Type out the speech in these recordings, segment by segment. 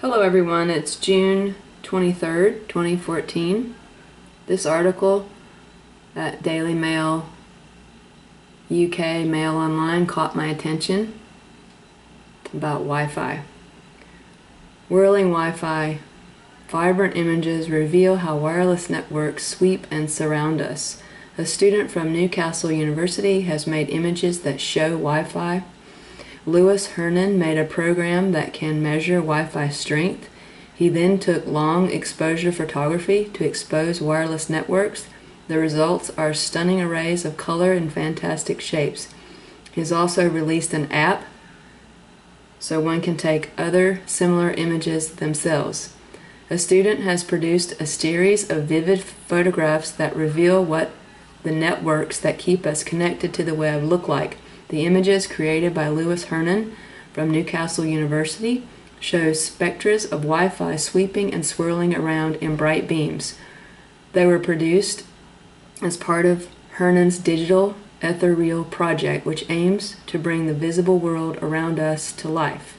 Hello everyone, it's June 23rd, 2014. This article at Daily Mail UK Mail Online caught my attention about Wi-Fi. Whirling Wi-Fi, vibrant images reveal how wireless networks sweep and surround us. A student from Newcastle University has made images that show Wi-Fi Louis Hernan made a program that can measure Wi-Fi strength. He then took long exposure photography to expose wireless networks. The results are stunning arrays of color and fantastic shapes. He's also released an app so one can take other similar images themselves. A student has produced a series of vivid photographs that reveal what the networks that keep us connected to the web look like. The images created by Lewis Hernan from Newcastle University show spectras of Wi-Fi sweeping and swirling around in bright beams. They were produced as part of Hernan's digital ethereal project, which aims to bring the visible world around us to life.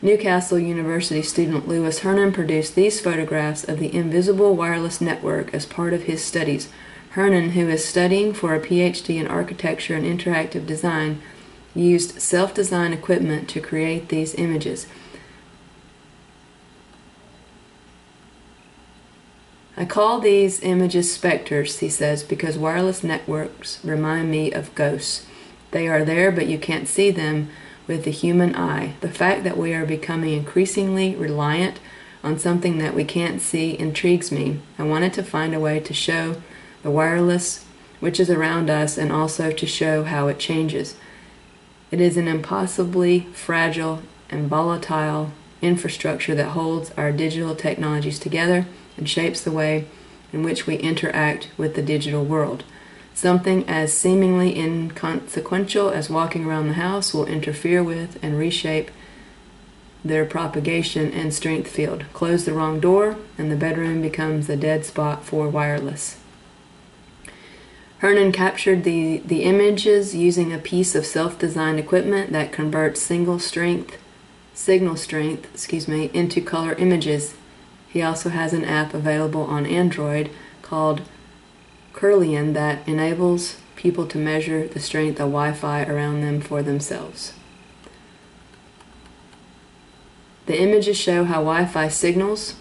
Newcastle University student Lewis Hernan produced these photographs of the invisible wireless network as part of his studies Hernan, who is studying for a PhD in architecture and interactive design, used self-designed equipment to create these images. I call these images specters, he says, because wireless networks remind me of ghosts. They are there, but you can't see them with the human eye. The fact that we are becoming increasingly reliant on something that we can't see intrigues me. I wanted to find a way to show the wireless, which is around us, and also to show how it changes. It is an impossibly fragile and volatile infrastructure that holds our digital technologies together and shapes the way in which we interact with the digital world. Something as seemingly inconsequential as walking around the house will interfere with and reshape their propagation and strength field. Close the wrong door, and the bedroom becomes a dead spot for wireless. Hernan captured the, the images using a piece of self-designed equipment that converts single strength, signal strength, excuse me, into color images. He also has an app available on Android called Kirlian that enables people to measure the strength of Wi-Fi around them for themselves. The images show how Wi-Fi signals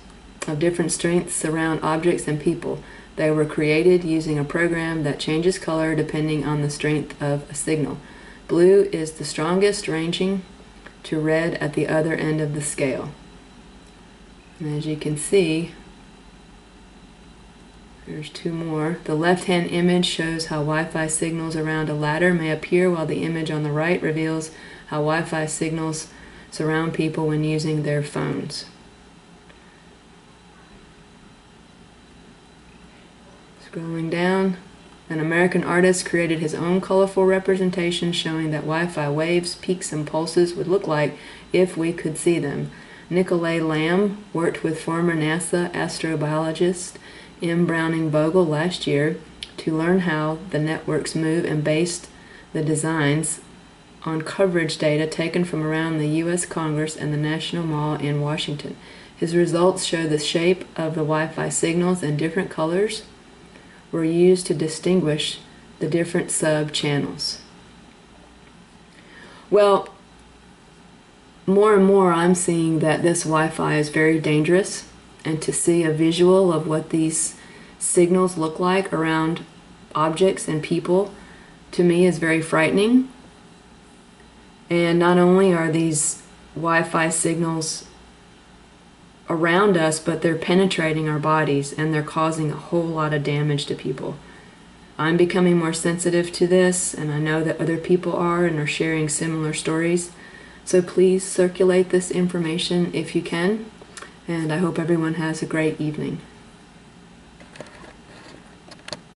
of different strengths surround objects and people. They were created using a program that changes color depending on the strength of a signal. Blue is the strongest, ranging to red at the other end of the scale. And as you can see, there's two more. The left-hand image shows how Wi-Fi signals around a ladder may appear while the image on the right reveals how Wi-Fi signals surround people when using their phones. Scrolling down, an American artist created his own colorful representation showing that Wi-Fi waves, peaks, and pulses would look like if we could see them. Nickolay Lamm worked with former NASA astrobiologist M. Browning Vogel last year to learn how the networks move and based the designs on coverage data taken from around the U.S. Congress and the National Mall in Washington. His results show the shape of the Wi-Fi signals in different colors were used to distinguish the different sub-channels. Well, more and more I'm seeing that this Wi-Fi is very dangerous and to see a visual of what these signals look like around objects and people to me is very frightening. And not only are these Wi-Fi signals around us, but they're penetrating our bodies and they're causing a whole lot of damage to people. I'm becoming more sensitive to this, and I know that other people are and are sharing similar stories. So please circulate this information if you can, and I hope everyone has a great evening.